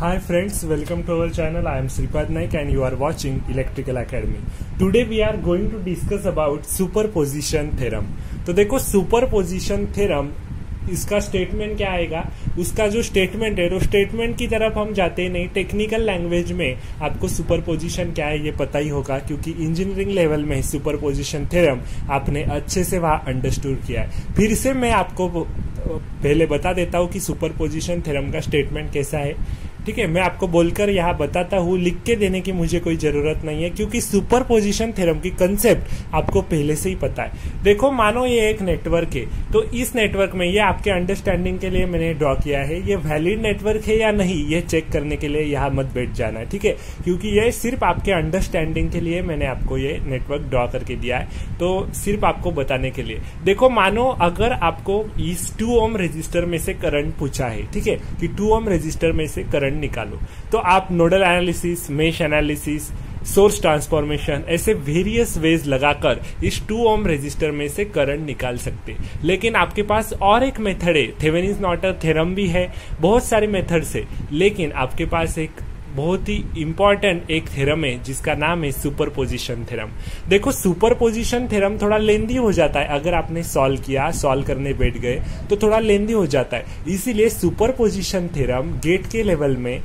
Hi friends, welcome to our channel. I am Sripad Naik and you are watching Electrical Academy. Today we are going to discuss about superposition theorem. तो देखो superposition theorem इसका statement क्या आएगा उसका जो statement है तो statement की तरफ़ हम जाते नहीं टेक्निकल लैंग्वेज में आपको सुपरपोजिशन क्या है ये पता ही होगा क्योंकि इंजीनियरिंग लेवल में सुपरपोजिशन थ्योरम आपने अच्छे से वहाँ अंडरस्टूड किया है फिर से मैं आपको पहले बता देता हूँ कि सुपरपोजिशन थ्योरम का स्टेटमेंट कैसा है ठीक है, मैं आपको बोलकर यहाँ बताता हूँ, लिख के देने की मुझे कोई ज़रूरत नहीं है, क्योंकि सुपर पोजिशन थेरम की कंसेप्ट आपको पहले से ही पता है। देखो, मानो ये एक नेटवर्क है तो इस नेटवर्क में ये आपके अंडरस्टैंडिंग के लिए मैंने ड्रॉ किया है, ये वैलिड नेटवर्क है या नहीं, ये चेक करने के लिए यहाँ मत बैठ जाना, ठीक है? क्योंकि ये सिर्फ़ आपके अंडरस्टैंडिंग के लिए मैंने आपको ये नेटवर्क ड्रॉ करके दिया है तो सिर्फ़ आपको बताने के लिए। देखो, मानो अगर आपको इस टू ओम रजिस्टर में से करंट पूछा है, ठीक है? कि टू ओम रजिस्टर में से करंट निकालो तो आप nodal analysis mesh analysis source transformation, ऐसे वेरियस वेज लगाकर इस टू ओम रजिस्टर में से करंट निकाल सकते। लेकिन आपके पास और एक मेथड है थेवेनिस नॉटर थेरम भी है, बहुत सारे मेथड से लेकिन आपके पास एक बहुत ही इंपॉर्टेंट एक थ्योरम है, जिसका नाम है सुपरपोजिशन थ्योरम देखो सुपरपोजिशन थ्योरम थोड़ा लेंदी हो जाता है। अगर आपने सॉल्व किया सॉल्व करने बैठ गए तो थोड़ा लेंदी हो जाता है। इसीलिए सुपर पोजिशन थेरम गेट के लेवल में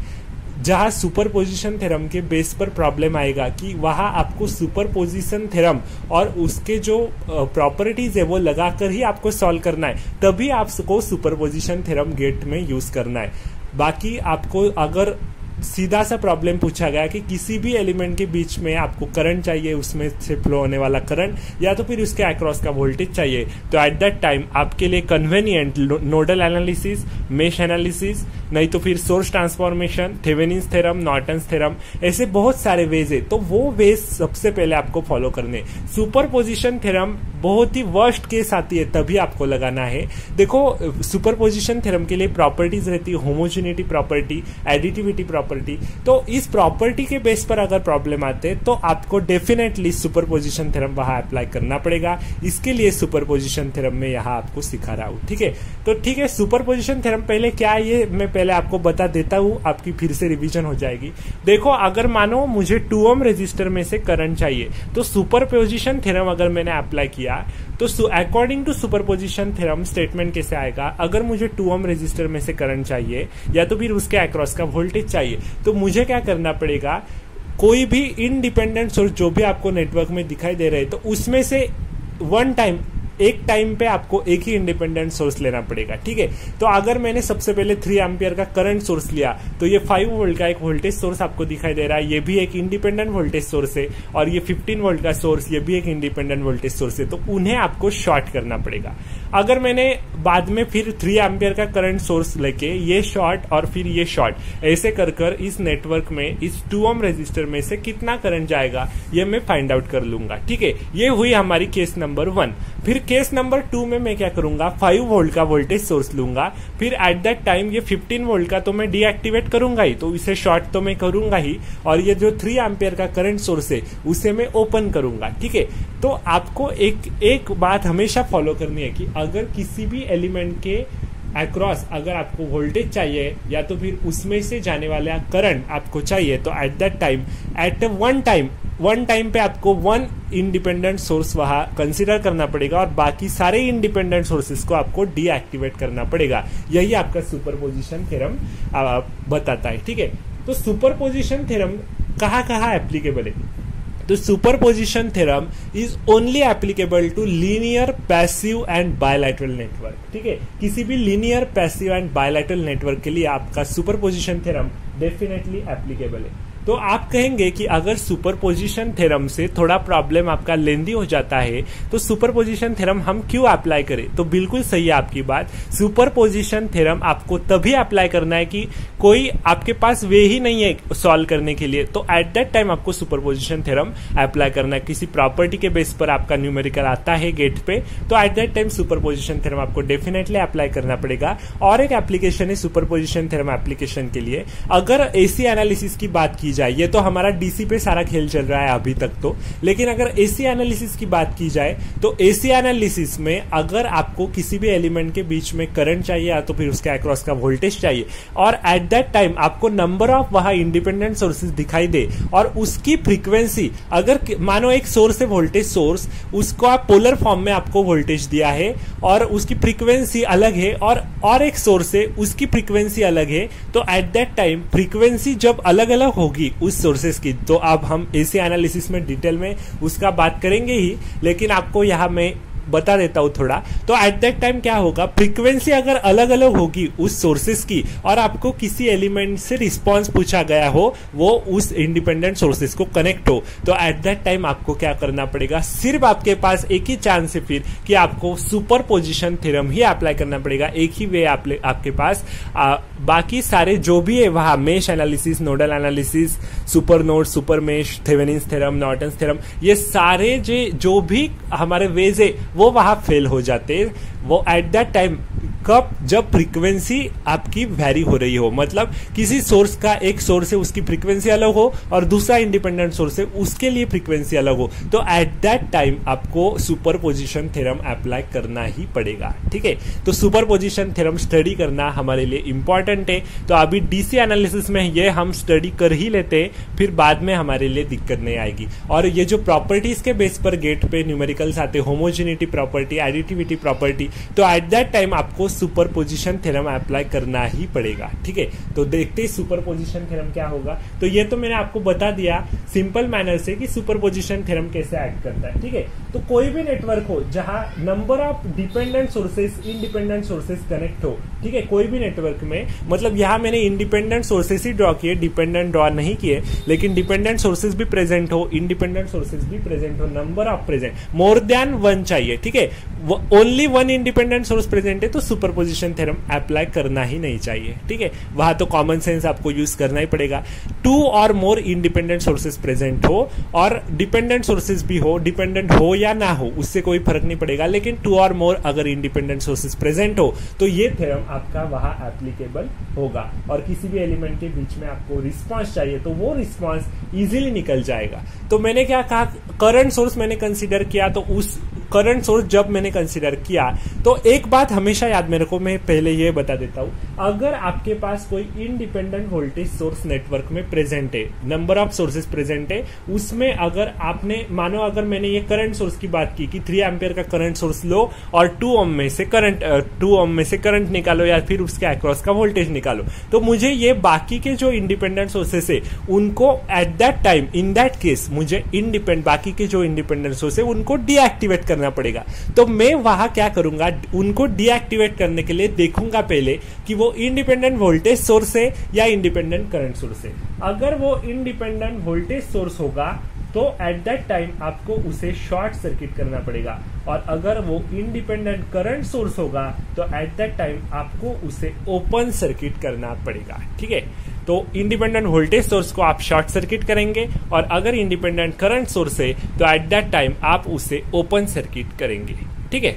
जहाँ सुपरपोजिशन थेरम के बेस पर प्रॉब्लम आएगा कि वहाँ आपको सुपर पोजिशन थेरम और उसके जो प्रॉपर्टीज़ है वो लगाकर ही आपको सॉल्व करना है। तभी आपको सुपर पोजिशन थेरम गेट में यूज़ करना है। बाकी आपको अगर सीधा सा प्रॉब्लम पूछा गया कि किसी भी एलिमेंट के बीच में आपको करंट चाहिए, उसमें से फ्लो होने वाला करंट या तो फिर उसके अक्रॉस का वोल्टेज चाहिए। तो एट दैट टाइम आपके लिए convenient nodal analysis mesh analysis नहीं तो फिर source transformation Thevenin's theorem Norton's theorem ऐसे बहुत सारे वेज है। तो वो वेज सबसे पहले आपको फॉलो करने। सुपर पोजिशन थेरम बहुत ही वर्स्ट केस आती है, तभी आपको लगाना है। देखो सुपर पोजिशन थेरम के लिए प्रॉपर्टीज़ रहती है होमोजिनिटी प्रॉपर्टी एडिटिविटी प्रॉपर्टी तो इस प्रॉपर्टी के बेस पर अगर प्रॉब्लम आते हैं तो आपको डेफिनेटली सुपर पोजिशन थेरम वहाँ अप्लाई करना पड़ेगा। इसके लिए सुपर पोजिशन थेरम में यहाँ आपको सिखा रहा हूँ, ठीक है? तो ठीक है सुपर पोजिशन थेरम पहले क्या है, ये मैं पहले आपको बता देता हूँ, आपकी फिर से रिविजन हो जाएगी। देखो, अगर मानो मुझे टू ओम रजिस्टर में से करंट चाहिए तो सुपर पोजिशन थेरम अगर मैंने अप्लाई किया तो according to superposition theorem statement कैसे आएगा? अगर मुझे टू ओम रजिस्टर में से करंट चाहिए, या तो फिर उसके अक्रॉस का वोल्टेज चाहिए तो मुझे क्या करना पड़ेगा? कोई भी इनडिपेंडेंट सोर्स जो भी आपको नेटवर्क में दिखाई दे रहे तो उसमें से वन टाइम एक टाइम पे आपको एक ही इंडिपेंडेंट सोर्स लेना पड़ेगा, ठीक है? तो अगर मैंने सबसे पहले थ्री एम्पियर का करंट सोर्स लिया तो ये फाइव वोल्ट का एक वोल्टेज सोर्स आपको दिखाई दे रहा है। ये भी एक इंडिपेंडेंट वोल्टेज सोर्स है और ये फिफ्टीन वोल्ट का सोर्स ये भी एक इंडिपेंडेंट वोल्टेज सोर्स है तो उन्हें आपको शॉर्ट करना पड़ेगा। अगर मैंने बाद में फिर थ्री एम्पियर का करंट सोर्स लेके ये शॉर्ट और फिर ये शॉर्ट ऐसे कर कर इस नेटवर्क में, इस टू ओम रजिस्टर में से कितना करंट जाएगा, ये मैं फाइंड आउट कर लूँगा। ठीक है? ये हुई हमारी केस नंबर वन फिर केस नंबर टू में मैं क्या करूँगा? फाइव वोल्ट का वोल्टेज सोर्स लूँगा। फिर एट दैट टाइम ये फिफ्टीन वोल्ट का तो मैं डीएक्टिवेट करूँगा ही तो इसे शॉर्ट तो मैं करूँगा ही, और ये जो थ्री एम्पियर का करंट सोर्स है, उसे मैं ओपन करूँगा। ठीक है? तो आपको एक एक बात हमेशा फॉलो करनी है कि अगर किसी भी एलिमेंट के अक्रॉस अगर आपको वोल्टेज चाहिए, या तो फिर उसमें से जाने वाला करंट आपको चाहिए तो at that time at one time one time पे आपको वन इंडिपेंडेंट सोर्स वहाँ कंसिडर करना पड़ेगा और बाकी सारे इंडिपेंडेंट सोर्सेस को आपको डीएक्टिवेट करना पड़ेगा। यही आपका सुपरपोजिशन थ्योरम बताता है, ठीक है? तो सुपरपोजिशन थ्योरम कहाँ कहाँ एप्लीकेबल है? तो superposition theorem is only applicable to linear passive and bilateral network ठीक है? किसी भी linear passive and bilateral network के लिए आपका super position theorem definitely applicable है। तो आप कहेंगे कि अगर सुपरपोजिशन थ्योरम से थोड़ा प्रॉब्लम आपका लेंदी हो जाता है तो सुपरपोजिशन थ्योरम हम क्यों अप्लाई करें? तो बिल्कुल सही है आपकी बात। सुपरपोजिशन थ्योरम आपको तभी अप्लाई करना है कि कोई आपके पास वे ही नहीं है सॉल्व करने के लिए। तो एट दैट टाइम आपको सुपरपोजिशन थ्योरम अप्लाई करना है। किसी प्रॉपर्टी के बेस पर आपका न्यूमेरिकल आता है गेट पे तो at that time superposition theorem आपको डेफिनेटली अप्लाई करना पड़ेगा। और एक एप्लीकेशन है सुपरपोजिशन थ्योरम एप्लीकेशन के लिए। अगर एसी एनालिसिस की बात की जाए ये तो हमारा डीसी पे सारा खेल चल रहा है अभी तक तो। लेकिन अगर एसी एनालिसिस की बात की जाए तो एसी एनालिसिस में अगर आपको किसी भी एलिमेंट के बीच में करंट चाहिए, या तो फिर उसके अक्रॉस का वोल्टेज चाहिए, और एट दैट टाइम आपको नंबर ऑफ़ वहाँ इंडिपेंडेंट सोर्सेज दिखाई दे, और उसकी फ्रीक्वेंसी अगर मानो एक सोर्स है वोल्टेज सोर्स उसको आप पोलर फॉर्म में आपको वोल्टेज दिया है, और उसकी फ्रीक्वेंसी अलग है, और और एक सोर्स है, उसकी फ्रीक्वेंसी अलग है तो एट दैट टाइम फ्रीक्वेंसी जब अलग अलग होगी उस सोर्सेस की। तो अब हम एसी एनालिसिस में डिटेल में उसका बात करेंगे ही, लेकिन आपको यहाँ मैं बता देता हूँ थोड़ा। तो एट दैट टाइम क्या होगा? फ्रीक्वेंसी अगर अलग अलग होगी उस सोर्सेस की और आपको किसी एलिमेंट से रिस्पॉन्स पूछा गया हो वो उस इंडिपेंडेंट सोर्सेस को कनेक्ट हो तो एट दैट टाइम आपको क्या करना पड़ेगा? सिर्फ़ आपके पास एक ही चांस है फिर कि आपको सुपर पोजिशन थ्योरम ही अप्लाई करना पड़ेगा। एक ही वे आप, आपके पास। आ, बाकी सारे जो भी है वहाँ mesh analysis nodal analysis super node super mesh Thevenin's theorem Norton's theorem ये सारे जे जो भी हमारे वेज है वो वहाँ फेल हो जाते वो एट दैट टाइम कब जब फ्रीक्वेंसी आपकी वैरी हो रही हो मतलब किसी सोर्स का एक सोर्स है उसकी फ्रीक्वेंसी अलग हो और दूसरा इंडिपेंडेंट सोर्स है उसके लिए फ्रीक्वेंसी अलग हो तो एट दैट टाइम आपको सुपर पोजिशन थ्योरम अप्लाई करना ही पड़ेगा, ठीक है? तो सुपर पोजिशन थेरम स्टडी करना हमारे लिए इंपॉर्टेंट है। तो अभी डीसी एनालिसिस में ये हम स्टडी कर ही लेते हैं फिर बाद में हमारे लिए दिक्कत नहीं आएगी। और ये जो प्रॉपर्टीज़ के बेस पर गेट पे न्यूमेरिकल्स आते होमोजिनिटी प्रॉपर्टी एडिटिविटी प्रॉपर्टी तो एट दैट टाइम आपको सुपर पोजिशन थ्योरम अप्लाई करना ही पड़ेगा, ठीक है? तो देखते ही सुपर पोजिशन थ्योरम क्या होगा। तो ये तो मैंने आपको बता दिया सिंपल मैनर से कि सुपर पोजिशन थ्योरम कैसे एक्ट करता है, ठीक है? तो कोई भी नेटवर्क हो जहाँ number of dependent sources independent sources connect हो, ठीक है? कोई भी नेटवर्क में मतलब यहाँ मैंने इंडिपेंडेंट सोर्सेस ही ड्रॉ किए डिपेंडेंट ड्रॉ नहीं किए, लेकिन डिपेंडेंट सोर्सेस भी प्रेजेंट हो इंडिपेंडेंट सोर्सेस भी प्रेजेंट हो number of present more than one चाहिए, ठीक है? Only one independent source present है तो सुपरपोजिशन थ्योरम अप्लाई करना ही नहीं चाहिए। ठीक है? वहाँ तो कॉमन सेंस आपको यूज़ करना ही पड़ेगा। टू और मोर इंडिपेंडेंट सोर्सेज प्रेजेंट हो और डिपेंडेंट सोर्सेज भी हो डिपेंडेंट हो या ना हो, उससे कोई फ़र्क नहीं पड़ेगा। लेकिन टू और मोर अगर इंडिपेंडेंट सोर्सेज प्रेजेंट हो तो ये थ्योरम आपका वहाँ एप्लीकेबल होगा। और किसी भी एलिमेंट के बीच में आपको रिस्पॉन्स चाहिए तो वो रिस्पॉन्स इजिली निकल जाएगा। तो मैंने क्या कहा? करंट सोर्स मैंने कंसिडर किया तो उस करंट सोर्स जब मैंने कंसिडर किया तो एक बात हमेशा याद मेरे को मैं पहले ये बता देता हूँ। अगर आपके पास कोई इंडिपेंडेंट वोल्टेज सोर्स नेटवर्क में प्रेजेंट है नंबर ऑफ़ सोर्सेज प्रेजेंट है, उसमें अगर आपने, मानो अगर मैंने ये करंट सोर्स की बात की कि थ्री एम्पियर का करंट सोर्स लो और टू ओम में से करंट टू ओम में से करंट निकालो या फिर उसके अक्रॉस का वोल्टेज निकालो तो मुझे ये बाकी के जो इंडिपेंडेंट सोर्सेस है, उनको at that time in that case मुझे इंडिपेंड बाकी के जो इंडिपेंडेंट सोर्स है, उनको डीएक्टिवेट करना पड़ेगा। तो मैं वहाँ क्या करूँगा? उनको डीएक्टिवेट करने के लिए देखूँगा पहले कि वो इंडिपेंडेंट वोल्टेज सोर्स है या इंडिपेंडेंट करंट सोर्स है। अगर वो इंडिपेंडेंट वोल्टेज सोर्स होगा तो एट दैट टाइम आपको उसे शॉर्ट सर्किट करना पड़ेगा। और अगर वो इंडिपेंडेंट करंट सोर्स होगा तो एट दैट टाइम आपको उसे ओपन सर्किट करना पड़ेगा। ठीक है? तो इंडिपेंडेंट वोल्टेज सोर्स को आप शॉर्ट सर्किट करेंगे और अगर इंडिपेंडेंट करंट सोर्स है तो एट दैट टाइम आप उसे ओपन सर्किट करेंगे। ठीक है?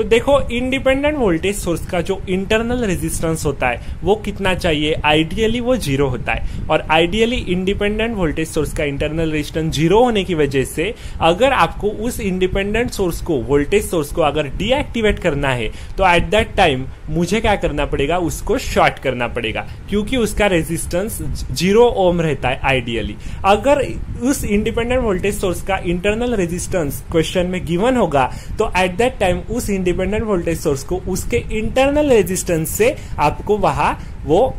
तो देखो इंडिपेंडेंट वोल्टेज सोर्स का जो इंटरनल रेजिस्टेंस होता है, वो कितना चाहिए? आइडियली वो ज़ीरो होता है। और आइडियली इंडिपेंडेंट वोल्टेज सोर्स का इंटरनल रेजिस्टेंस ज़ीरो होने की वजह से, अगर आपको उस इंडिपेंडेंट सोर्स को वोल्टेज सोर्स को अगर डीएक्टिवेट करना है तो एट दैट टाइम मुझे क्या करना पड़ेगा? उसको शॉर्ट करना पड़ेगा। क्योंकि उसका रेजिस्टेंस ज़ीरो ओम रहता है आइडियली अगर उस इंडिपेंडेंट वोल्टेज सोर्स का इंटरनल रेजिस्टेंस क्वेश्चन में गिवन होगा तो एट दैट टाइम उस इंडिपेंडेंट वोल्टेज सोर्स को, उसके इंटरनल रेजिस्टेंस से आपको वहाँ वो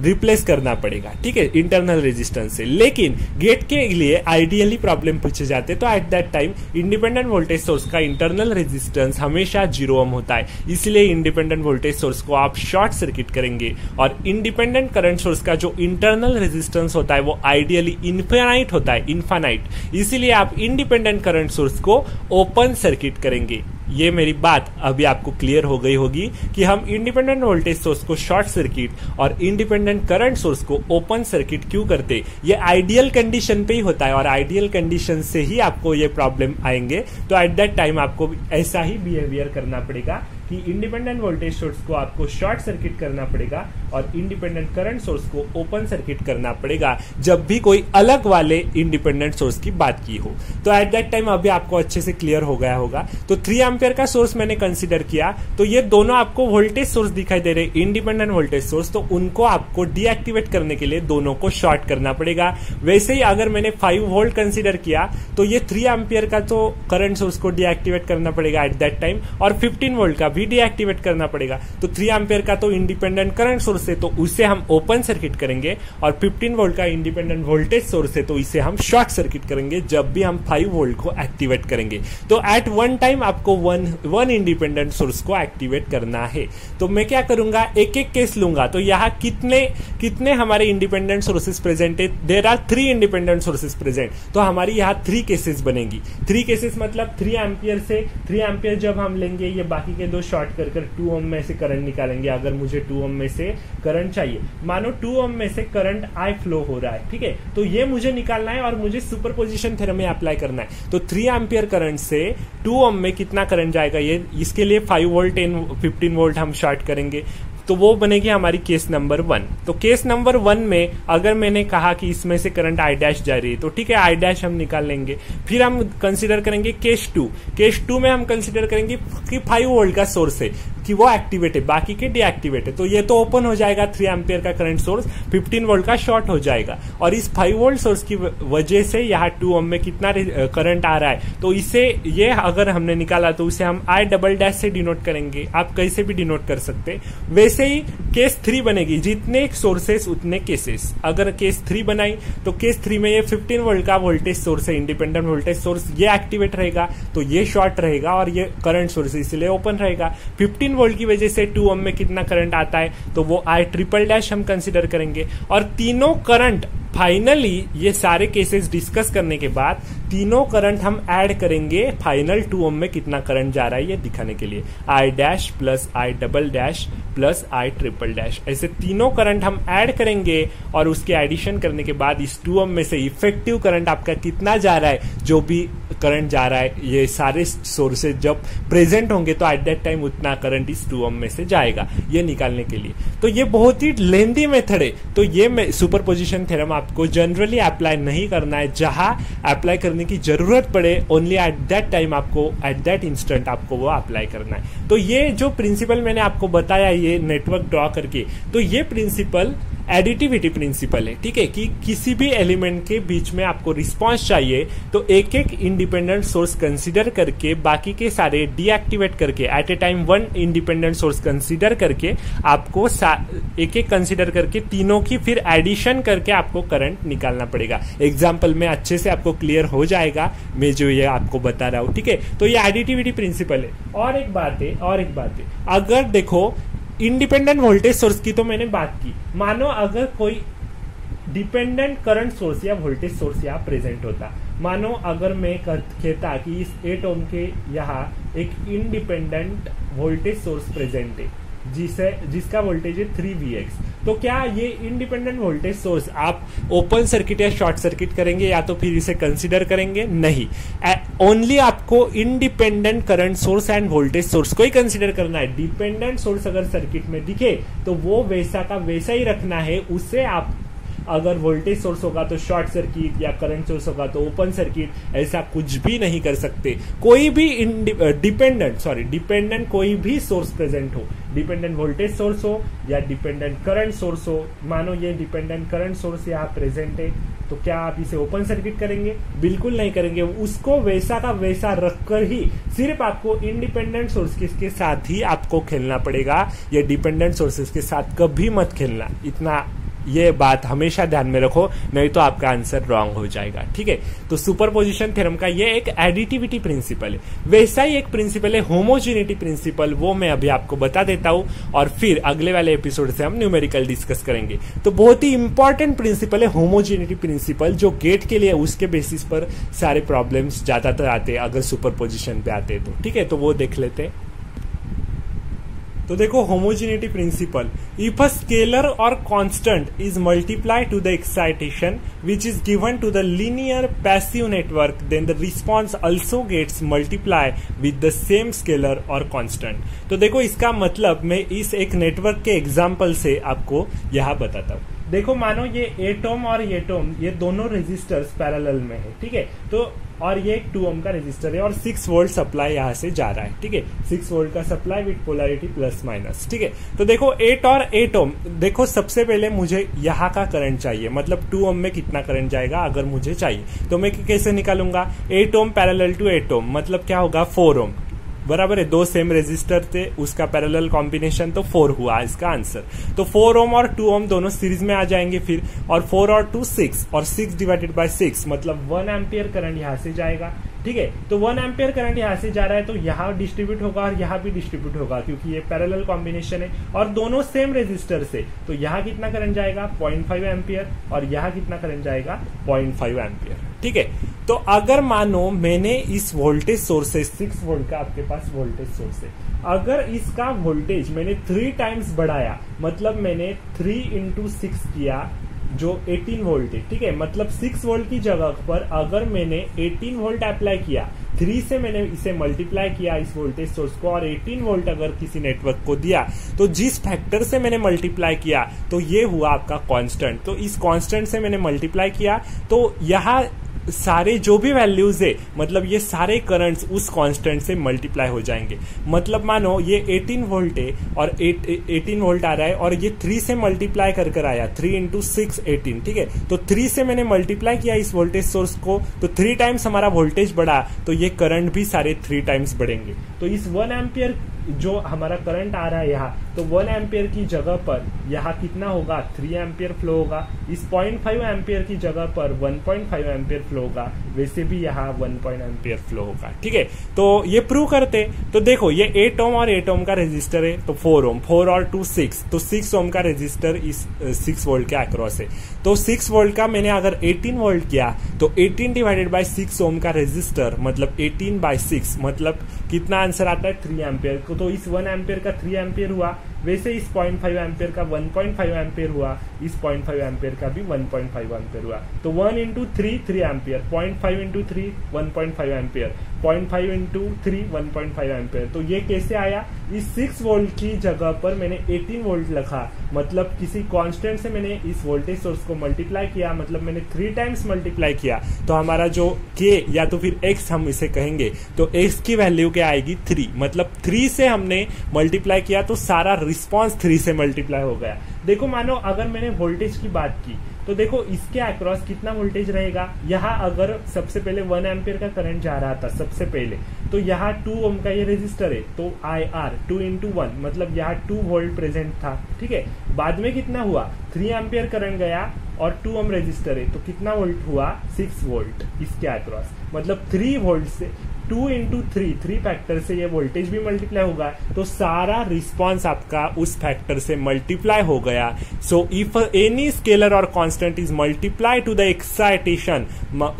रिप्लेस करना पड़ेगा। ठीक है? इंटरनल रेजिस्टेंस से। लेकिन गेट के लिए आइडियली प्रॉब्लम पूछे जाते तो at that time independent voltage source का इंटरनल रेजिस्टेंस हमेशा ज़ीरो ओम होता है। इसलिए इंडिपेंडेंट वोल्टेज सोर्स को आप शॉर्ट सर्किट करेंगे और इंडिपेंडेंट करंट सोर्स का जो इंटरनल रेजिस्टेंस होता है, वो आइडियली इन्फेनाइट होता है इन्फानाइट इसीलिए आप इंडिपेंडेंट करंट सोर्स को ओपन सर्किट करेंगे। ये मेरी बात अभी आपको क्लियर हो गई होगी कि हम इंडिपेंडेंट वोल्टेज सोर्स को शॉर्ट सर्किट और इंडिपेंडेंट करंट सोर्स को ओपन सर्किट क्यों करते? ये आइडियल कंडीशन पे ही होता है और आइडियल कंडीशन से ही आपको ये प्रॉब्लम आएँगे। तो एट दैट टाइम आपको ऐसा ही बिहेवियर करना पड़ेगा। कि इंडिपेंडेंट वोल्टेज सोर्स को आपको शॉर्ट सर्किट करना पड़ेगा और इंडिपेंडेंट करंट सोर्स को ओपन सर्किट करना पड़ेगा, जब भी कोई अलग वाले इंडिपेंडेंट सोर्स की बात की हो। तो एट दैट टाइम अभी आपको अच्छे से क्लियर हो गया होगा। तो थ्री एम्पियर का सोर्स मैंने कंसिडर किया। तो ये दोनों आपको वोल्टेज सोर्स दिखाई दे रहे इंडिपेंडेंट वोल्टेज सोर्स तो उनको आपको डीएक्टिवेट करने के लिए दोनों को शॉर्ट करना पड़ेगा। वैसे ही अगर मैंने फाइव वोल्ट कंसिडर किया तो ये थ्री एम्पियर का तो करंट सोर्स को डीएक्टिवेट करना पड़ेगा एट दैट टाइम और 15 वोल्ट का भी डीएक्टिवेट करना पड़ेगा। तो थ्री एम्पियर का तो इंडिपेंडेंट करंट सोर्स है तो उसे हम ओपन सर्किट करेंगे और 15 वोल्ट का इंडिपेंडेंट वोल्टेज सोर्स है तो इसे हम शॉर्ट सर्किट करेंगे, जब भी हम 5 वोल्ट को एक्टिवेट करेंगे। तो एट वन टाइम आपको वन वन इंडिपेंडेंट सोर्स को एक्टिवेट करना है। तो मैं क्या करूँगा? एक एक केस लूँगा। तो यहाँ कितने कितने हमारे इंडिपेंडेंट सोर्सेस प्रेजेंट है? There are three independent sources present तो हमारी यहाँ थ्री केसेस बनेगी। थ्री केसेस मतलब थ्री एम्पियर से थ्री एम्पियर जब हम लेंगे, ये बाकी के दो शॉर्ट कर कर टू ओम में से करंट निकालेंगे, अगर मुझे टू ओम में से करंट चाहिए। मानो टू ओम में से करंट आई फ्लो हो रहा है, ठीक है? तो ये मुझे निकालना है और मुझे सुपर पोजिशन में अप्लाई करना है। तो थ्री एम्पियर करंट से टू ओम में कितना करंट जाएगा ये? इसके लिए five volt ten fifteen volt हम शॉर्ट करेंगे। तो वो बनेगी हमारी केस नंबर वन तो केस नंबर वन में अगर मैंने कहा कि इसमें से करंट आई डैश जा रही है तो ठीक है आई डैश हम निकाल लेंगे। फिर हम कंसिडर करेंगे केस टू केस टू में हम कंसिडर करेंगे कि फाइव वोल्ट का सोर्स है, कि वो एक्टिवेट है, बाकी के डीएक्टिवेट है। तो ये तो ओपन हो जाएगा थ्री एम्पियर का करंट सोर्स 15 वोल्ट का शॉर्ट हो जाएगा। और इस फाइव वोल्ट सोर्स की वजह से यहाँ टू ओम में कितना करंट आ रहा है। तो इसे, ये अगर हमने निकाला तो उसे हम आई डबल डैश से डिनोट करेंगे। आप कैसे भी डिनोट कर सकते वैसे ही केस थ्री बनेगी। जितने सोर्सेस उतने केसेस अगर केस थ्री बनाई तो केस थ्री में ये 15 वोल्ट का वोल्टेज सोर्स है इंडिपेंडेंट वोल्टेज सोर्स ये एक्टिवेट रहेगा तो ये शॉर्ट रहेगा और ये करंट सोर्स इसलिए ओपन रहेगा। 15 वोल्ट की वजह से टू ओम में कितना करंट आता है तो वो आई ट्रिपल डैश हम कंसिडर करेंगे। और तीनों करंट फाइनली ये सारे केसेस डिस्कस करने के बाद तीनों करंट हम ऐड करेंगे। फाइनल टू ओम में कितना करंट जा रहा है ये दिखाने के लिए। I dash plus I double dash plus I triple dash. ऐसे तीनों करंट हम ऐड करेंगे और उसके एडिशन करने के बाद इस टू ओम में से इफ़ेक्टिव करंट आपका कितना जा रहा है? जो भी करंट जा रहा है, ये सारे सोर्सेज जब प्रेजेंट होंगे तो एट दैट टाइम उतना करंट इस टू ओम में से जाएगा, ये निकालने के लिए। तो ये बहुत ही लेंदी मेथड है। तो ये सुपर पोजिशन थेरम आपको जनरली अप्लाई नहीं करना है। जहाँ अप्लाई करने की ज़रूरत पड़े ओनली एट दैट टाइम आपको एट दैट इंस्टेंट आपको वो अप्लाई करना है। तो ये जो प्रिंसिपल मैंने आपको बताया, ये नेटवर्क ड्रॉ करके तो ये प्रिंसिपल एडिटिविटी प्रिंसिपल है, ठीक है? कि किसी भी एलिमेंट के बीच में आपको रिस्पॉन्स चाहिए तो एक एक इंडिपेंडेंट सोर्स कंसिडर करके, बाकी के सारे डीएक्टिवेट करके at a time one independent source consider करके, आपको एक एक कंसिडर करके तीनों की फिर एडिशन करके आपको करंट निकालना पड़ेगा। एग्ज़ाम्पल में अच्छे से आपको क्लियर हो जाएगा, मैं जो ये आपको बता रहा हूँ, ठीक है? तो ये एडिटिविटी प्रिंसिपल है। और एक बात है, और एक बात है। अगर देखो इंडिपेंडेंट वोल्टेज सोर्स की तो मैंने बात की। मानो अगर कोई डिपेंडेंट करंट सोर्स या वोल्टेज सोर्स यहाँ प्रेजेंट होता। मानो अगर मैं कहता कि इस एट ओम के यहाँ एक इंडिपेंडेंट वोल्टेज सोर्स प्रेजेंट है, जिसे, जिसका वोल्टेज है थ्री वी एक्स तो क्या ये इंडिपेंडेंट वोल्टेज सोर्स आप ओपन सर्किट या शॉर्ट सर्किट करेंगे या तो फिर इसे कंसिडर करेंगे? नहीं. ओनली आपको independent current source and voltage source को ही कंसिडर करना है. डिपेंडेंट सोर्स अगर सर्किट में दिखे तो वो वैसा का वैसा ही रखना है. उसे आप अगर वोल्टेज सोर्स होगा तो शॉर्ट सर्किट या करंट सोर्स होगा तो ओपन सर्किट ऐसा कुछ भी नहीं कर सकते। कोई भी डिपेंडेंट सॉरी डिपेंडेंट कोई भी सोर्स प्रेजेंट हो डिपेंडेंट वोल्टेज सोर्स हो या डिपेंडेंट करंट सोर्स हो, मानो ये डिपेंडेंट करंट सोर्स यहाँ प्रेजेंट है तो क्या आप इसे ओपन सर्किट करेंगे? बिल्कुल नहीं करेंगे। उसको वैसा का वैसा रखकर ही सिर्फ़ आपको इंडिपेंडेंट सोर्सेस के साथ ही आपको खेलना पड़ेगा। या डिपेंडेंट सोर्सेस के साथ कभी मत खेलना। इतना ये बात हमेशा ध्यान में रखो, नहीं तो आपका आंसर रॉन्ग हो जाएगा, ठीक है? तो सुपर पोजिशन थ्योरम का ये एक एडिटिविटी प्रिंसिपल है। वैसा ही एक प्रिंसिपल है होमोजिनिटी प्रिंसिपल वो मैं अभी आपको बता देता हूँ, और फिर अगले वाले एपिसोड से हम न्यूमेरिकल डिस्कस करेंगे। तो बहुत ही इंपॉर्टेंट प्रिंसिपल है होमोजिनिटी प्रिंसिपल जो गेट के लिए, उसके बेसिस पर सारे प्रॉब्लम्स ज़्यादातर आते हैं, अगर सुपर पोजिशन पे आते हैं तो ठीक है? तो वो देख लेते हैं। तो देखो homogeneity principle if a scalar or constant is multiply to the excitation which is given to the linear passive network then the response also gets multiply with the same scalar or constant तो देखो, इसका मतलब मैं इस एक network के example से आपको यह बताता हूँ। देखो, मानो ये एटोम और एटोम ये दोनों रेजिस्टर्स पैरेलल में है, ठीक है? तो और ये एक टू ओम का रेजिस्टर है, और सिक्स वोल्ट सप्लाई यहाँ से जा रहा है, ठीक है? सिक्स वोल्ट का supply with polarity plus minus ठीक है? तो देखो एट और एट ओम देखो, सबसे पहले मुझे यहाँ का करंट चाहिए मतलब टू ओम में कितना करंट जाएगा, अगर मुझे चाहिए तो मैं कैसे निकालूँगा? Eight ohm parallel to eight ohm मतलब क्या होगा? फोर ओम बराबर है, दो सेम रेजिस्टर थे, उसका पैरेलल कॉम्बिनेशन तो फोर हुआ, इसका आंसर तो फोर ओम और टू ओम दोनों सीरीज़ में आ जाएँगे फिर, और फोर और टू सिक्स और सिक्स डिवाइडेड बाय सिक्स मतलब वन एम्पियर करंट यहाँ से जाएगा ठीक है तो वन एम्पियर करंट यहाँ से जा रहा है तो यहाँ डिस्ट्रीब्यूट होगा और यहाँ भी डिस्ट्रीब्यूट होगा, क्योंकि ये पैरेलल कॉम्बिनेशन है, और दोनों सेम रेजिस्टर से तो यहाँ कितना करंट जाएगा? पॉइंट फाइव एम्पियर और यहाँ कितना करंट जाएगा? पॉइंट फाइव एम्पियर ठीक है? तो अगर मानो मैंने इस वोल्टेज सोर्स से सिक्स वोल्ट का आपके पास वोल्टेज सोर्स है, अगर इसका वोल्टेज मैंने थ्री टाइम्स बढ़ाया मतलब मैंने थ्री इंटू सिक्स किया जो 18 वोल्ट है, ठीक है? मतलब 6 वोल्ट की जगह पर अगर मैंने 18 वोल्ट अप्लाई किया 3 से मैंने इसे मल्टीप्लाई किया, इस वोल्टेज सोर्स को, और 18 वोल्ट अगर किसी नेटवर्क को दिया तो जिस फैक्टर से मैंने मल्टीप्लाई किया तो ये हुआ आपका कांस्टेंट तो इस कांस्टेंट से मैंने मल्टीप्लाई किया तो यहाँ सारे जो भी वैल्यूज़ है मतलब ये सारे करंट्स उस कांस्टेंट से मल्टीप्लाई हो जाएँगे। मतलब मानो ये 18 वोल्ट है और 18 वोल्ट आ रहा है और ये 3 से मल्टीप्लाई कर कर आया। 3 इंटू सिक्स एटीन ठीक है? तो 3 से मैंने मल्टीप्लाई किया इस वोल्टेज सोर्स को तो थ्री टाइम्स हमारा वोल्टेज बढ़ा तो ये करंट भी सारे थ्री टाइम्स बढ़ेंगे। तो इस वन एम्पियर जो हमारा करंट आ रहा है यहाँ तो वन एम्पियर की जगह पर यहाँ कितना होगा? थ्री एम्पियर फ्लो होगा। इस पॉइंट फाइव एम्पियर की जगह पर one point five ampere flow होगा, वैसे भी यहाँ वन पॉइंट एम्पियर फ्लो होगा, ठीक है? तो ये प्रूव करते। तो देखो, ये एट ओम और एट ओम का रजिस्टर है तो फोर ओम फोर और टू सिक्स तो सिक्स ओम का रजिस्टर इस सिक्स वोल्ट के अक्रॉस है। तो सिक्स वोल्ट का मैंने अगर एटीन वोल्ट किया तो eighteen divided by six ohm का रजिस्टर मतलब एटीन बाई सिक्स मतलब कितना आंसर आता है? थ्री एम्पियर तो इस वन एम्पियर का थ्री एम्पियर हुआ। वैसे इस पॉइंट फाइव एम्पेयर का वन पॉइंट फाइव एम्पेयर हुआ, इस पॉइंट फाइव एम्पेयर का भी वन पॉइंट फाइव एम्पेयर हुआ। तो one into three three ampere, point five into three one point five ampere, point five into three one point five ampere. तो ये कैसे आया? इस सिक्स वोल्ट की जगह पर मैंने एटीन वोल्ट लिखा मतलब किसी कांस्टेंट से मैंने इस वोल्टेज सोर्स को मल्टीप्लाई किया मतलब मैंने थ्री टाइम्स मल्टीप्लाई किया तो हमारा जो के या तो फिर एक्स हम इसे कहेंगे तो एक्स की वैल्यू क्या आएगी? थ्री मतलब थ्री से हमने मल्टीप्लाई किया तो सारा रिस्पॉन्स थ्री से मल्टीप्लाई हो गया। देखो, मानो अगर मैंने वोल्टेज की बात की तो देखो, इसके अक्रॉस कितना वोल्टेज रहेगा? यहाँ अगर सबसे पहले वन एम्पियर का करंट जा रहा था, सबसे पहले तो यहाँ टू ओम का ये रेजिस्टर है तो I R two into one मतलब यहाँ टू वोल्ट प्रेजेंट था, ठीक है? बाद में कितना हुआ? थ्री एम्पियर करंट गया और टू ओम रेजिस्टर है तो कितना वोल्ट हुआ? सिक्स वोल्ट इसके अक्रॉस मतलब थ्री वोल्ट से two into three three factor से ये वोल्टेज भी मल्टीप्लाई होगा तो सारा रिस्पॉन्स आपका उस फैक्टर से मल्टीप्लाई हो गया। So if any scalar or constant is multiply to the excitation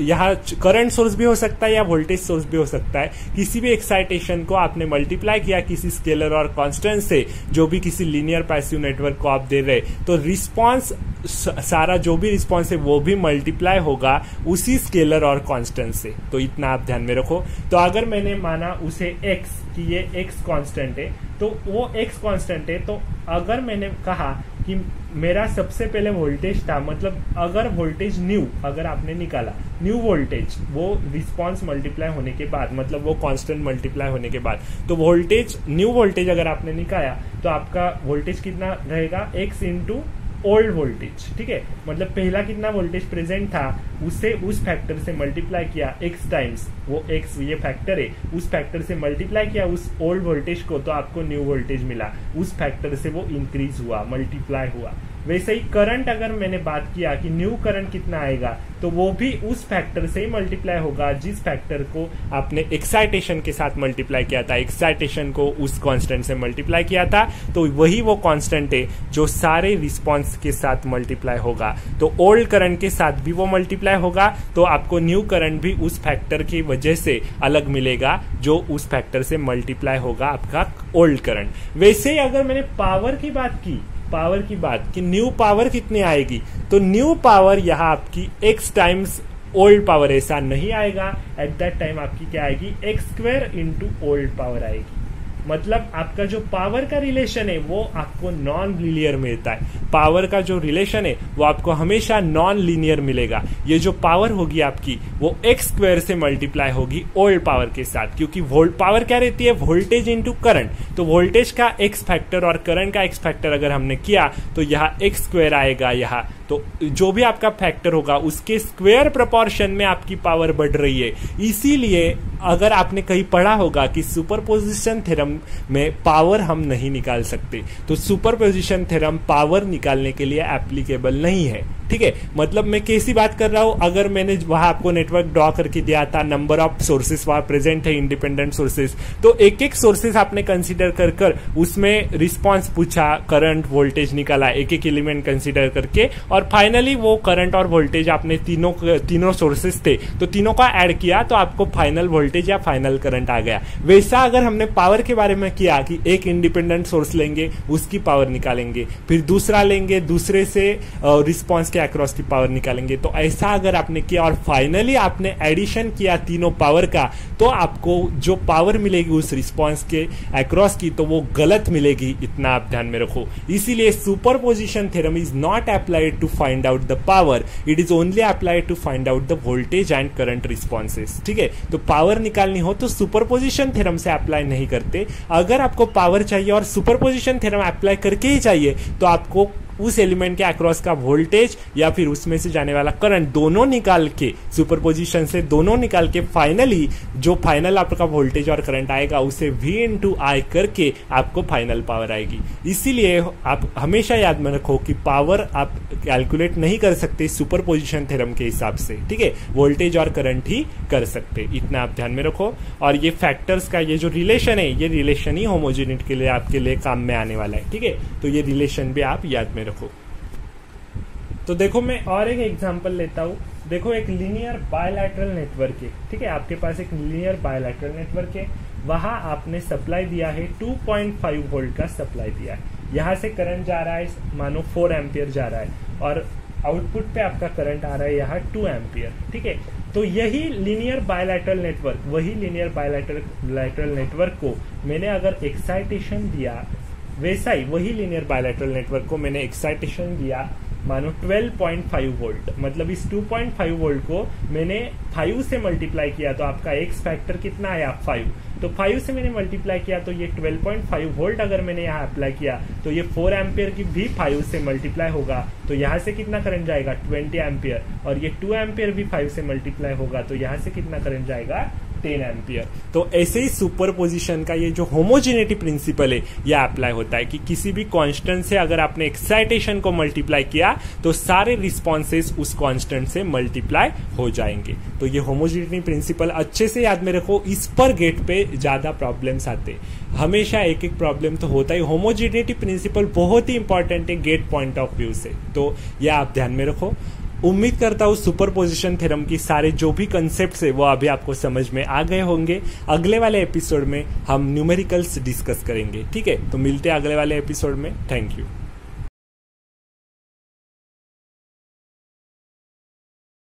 यहाँ करंट सोर्स भी हो सकता है या वोल्टेज सोर्स भी हो सकता है, किसी भी एक्साइटेशन को आपने मल्टीप्लाई किया किसी स्केलर और कॉन्स्टेंट से, जो भी किसी लीनियर पैसिव नेटवर्क को आप दे रहे तो रिस्पॉन्स सारा जो भी रिस्पॉन्स है वो भी मल्टीप्लाई होगा उसी स्केलर और कॉन्स्टेंट से। तो इतना आप ध्यान में रखो। तो अगर मैंने माना उसे x कि ये x कांस्टेंट है तो वो x कांस्टेंट है तो अगर मैंने कहा कि मेरा सबसे पहले वोल्टेज था मतलब अगर वोल्टेज न्यू अगर आपने निकाला न्यू वोल्टेज वो रिस्पॉन्स मल्टीप्लाई होने के बाद मतलब वो कांस्टेंट मल्टीप्लाई होने के बाद तो वोल्टेज न्यू वोल्टेज अगर आपने निकाला तो आपका वोल्टेज कितना रहेगा? एक्स इंटू ओल्ड वोल्टेज ठीक है? मतलब पहला कितना वोल्टेज प्रेजेंट था, उसे उस फैक्टर से मल्टीप्लाई किया एक्स टाइम्स वो एक्स ये फैक्टर है, उस फैक्टर से मल्टीप्लाई किया उस ओल्ड वोल्टेज को तो आपको न्यू वोल्टेज मिला, उस फैक्टर से वो इंक्रीज हुआ मल्टीप्लाई हुआ। वैसे ही करंट अगर मैंने बात किया कि न्यू करंट कितना आएगा तो वो भी उस फैक्टर से ही मल्टीप्लाई होगा जिस फैक्टर को आपने एक्साइटेशन के साथ मल्टीप्लाई किया था। एक्साइटेशन को उस कांस्टेंट से मल्टीप्लाई किया था तो वही वो कांस्टेंट है जो सारे रिस्पॉन्स के साथ मल्टीप्लाई होगा। तो ओल्ड करंट के साथ भी वो मल्टीप्लाई होगा तो आपको न्यू करंट भी उस फैक्टर की वजह से अलग मिलेगा जो उस फैक्टर से मल्टीप्लाई होगा आपका ओल्ड करंट वैसे ही अगर मैंने पावर की बात की पावर की बात कि न्यू पावर कितनी आएगी? तो न्यू पावर यहाँ आपकी एक्स टाइम्स ओल्ड पावर ऐसा नहीं आएगा। एट दैट टाइम आपकी क्या आएगी? X square into old power आएगी। मतलब आपका जो पावर का रिलेशन है, वो आपको नॉन लीनियर मिलता है। पावर का जो रिलेशन है, वो आपको हमेशा नॉन लीनियर मिलेगा। ये जो पावर होगी आपकी, वो एक्स स्क्वायर से मल्टीप्लाई होगी ओल्ड पावर के साथ। क्योंकि वोल्ट पावर क्या रहती है? वोल्टेज इंटू करंट तो वोल्टेज का एक्स फैक्टर और करंट का एक्स फैक्टर अगर हमने किया तो यहाँ एक्स स्क्वायर आएगा, यहाँ तो जो भी आपका फैक्टर होगा, उसके स्क्वेयर प्रपोर्शन में आपकी पावर बढ़ रही है। इसीलिए अगर आपने कहीं पढ़ा होगा कि सुपरपोजिशन थ्योरम में पावर हम नहीं निकाल सकते तो सुपरपोजिशन थ्योरम पावर निकालने के लिए एप्लीकेबल नहीं है। ठीक है? मतलब मैं कैसी बात कर रहा हूँ? अगर मैंने वहाँ आपको नेटवर्क ड्रॉ करके दिया था नंबर ऑफ़ सोर्सेस वहाँ प्रेजेंट है इंडिपेंडेंट सोर्सेस तो एक एक सोर्सेस आपने कंसिडर कर कर उसमें रिस्पॉन्स पूछा करंट वोल्टेज निकाला एक एक एलिमेंट कंसिडर करके और फाइनली वो करंट और वोल्टेज आपने तीनों तीनों सोर्सेस थे तो तीनों का एड किया तो आपको फाइनल वोल्टेज या फाइनल करंट आ गया। वैसा अगर हमने पावर के बारे में किया कि एक इंडिपेंडेंट सोर्स लेंगे, उसकी पावर निकालेंगे, फिर दूसरा लेंगे, दूसरे से रिस्पॉन्स के अक्रॉस की पावर निकालेंगे तो ऐसा अगर आपने किया और फाइनली आपने एडिशन किया तीनों पावर का तो आपको जो पावर मिलेगी उस रिस्पॉन्स के अक्रॉस की तो वो गलत मिलेगी, इतना आप ध्यान में रखो। इसीलिए superposition theorem is not applied to find out the power it is only applied to find out the voltage and current responses ठीक है? तो पावर निकालनी हो तो सुपरपोजिशन थ्योरम से अप्लाई नहीं करते। अगर आपको पावर चाहिए और सुपरपोजिशन थ्योरम अप्लाई करके ही चाहिए तो आपको उस एलिमेंट के अक्रॉस का वोल्टेज या फिर उसमें से जाने वाला करंट दोनों निकाल के सुपरपोजिशन से दोनों निकाल के फाइनली जो फाइनल आपका वोल्टेज और करंट आएगा, उसे वी इन टू आई करके आपको फाइनल पावर आएगी। इसीलिए आप हमेशा याद में रखो कि पावर आप कैलकुलेट नहीं कर सकते सुपरपोजिशन थ्योरम के हिसाब से, ठीक है? वोल्टेज और करंट ही कर सकते, इतना आप ध्यान में रखो। और ये फैक्टर्स का ये जो रिलेशन है, ये रिलेशन ही होमोजेनिट के लिए आपके लिए काम में आने वाला है, ठीक है? तो ये रिलेशन भी आप याद में रखो। तो देखो मैं और एक एग्जांपल लेता हूँ। देखो एक लीनियर बायोलैटरल नेटवर्क है, ठीक है? आपके पास एक लीनियर बायोलैटरल नेटवर्क है। वहाँ आपने सप्लाई दिया है 2.5 वोल्ट का सप्लाई दिया है। यहाँ से करंट जा रहा है, मानो 4 एम्पियर जा रहा है। और आउटपुट पे आपका करंट आ रहा है यहाँ 2 एम्पियर ठीक है? तो यही लीनियर बायोलैटरल नेटवर्क वही लीनियर बायोलैटरल नेटवर्क को मैंने अगर एक्साइटेशन दिया वैसा ही वही लीनियर बायोलैटरल नेटवर्क को मैंने एक्साइटेशन दिया, मानो 12.5 वोल्ट मतलब इस 2.5 वोल्ट को मैंने 5 से मल्टीप्लाई किया तो आपका एक्स फैक्टर कितना आया? 5 तो 5 से मैंने मल्टीप्लाई किया तो ये 12.5 वोल्ट अगर मैंने यहाँ अप्लाई किया तो ये 4 एम्पियर की भी 5 से मल्टीप्लाई होगा। तो यहाँ से कितना करंट जाएगा? 20 एम्पियर और ये 2 एम्पियर भी 5 से मल्टीप्लाई होगा तो यहाँ से कितना करंट जाएगा? टेन एम्पियर तो ऐसे ही सुपर पोजिशन का ये जो होमोजिनिटी प्रिंसिपल है यह अप्लाई होता है कि किसी भी कांस्टेंट से अगर आपने एक्साइटेशन को मल्टीप्लाई किया तो सारे रिस्पॉन्सेस उस कांस्टेंट से मल्टीप्लाई हो जाएँगे। तो ये होमोजिनिटी प्रिंसिपल अच्छे से याद में रखो, इस पर गेट पे ज़्यादा प्रॉब्लम्स आते हमेशा एक एक प्रॉब्लम तो होता ही होमोजिनिटी प्रिंसिपल बहुत ही इंपॉर्टेंट है गेट पॉइंट ऑफ़ व्यू से। तो यह आप ध्यान में रखो। उम्मीद करता हूँ सुपर पोजिशन थेरम की सारे जो भी कंसेप्ट है, वो अभी आपको समझ में आ गए होंगे। अगले वाले एपिसोड में हम न्यूमेरिकल्स डिस्कस करेंगे, ठीक है? तो मिलते हैं अगले वाले एपिसोड में। Thank you